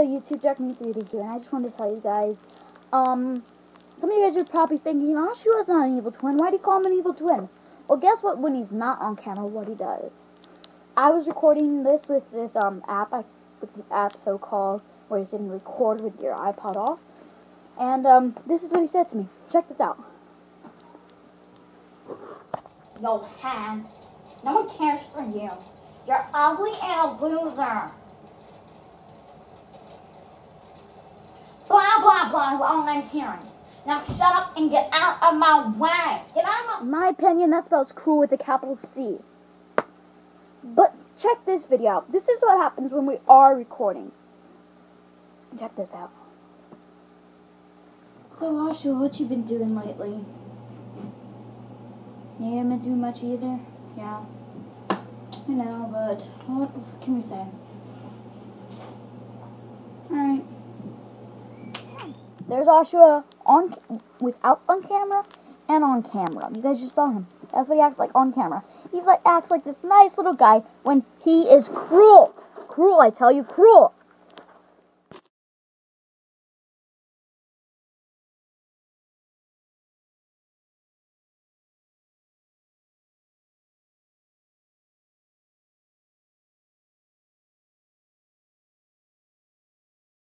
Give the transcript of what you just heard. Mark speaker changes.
Speaker 1: YouTube Jack Me 3D here, and I just wanted to tell you guys, um, some of you guys are probably thinking, Oshua's not an evil twin, why do you call him an evil twin? Well, guess what, when he's not on camera, what he does. I was recording this with this, um, app, I, with this app so-called, where you can record with your iPod off, and, um, this is what he said to me. Check this out.
Speaker 2: Yo, Han, no one cares for you. You're ugly and a loser. Blah, blah, blah all I'm hearing. Now shut up and get out of my way. Get out of my...
Speaker 1: my opinion, that spells cruel with a capital C. But check this video out. This is what happens when we are recording. Check this out. So, Ashu, what you been doing lately? You haven't been doing much either? Yeah. I know, but what can we say? There's Joshua on without on camera and on camera. You guys just saw him. That's what he acts like on camera. He's like acts like this nice little guy when he is cruel. Cruel, I tell you, cruel.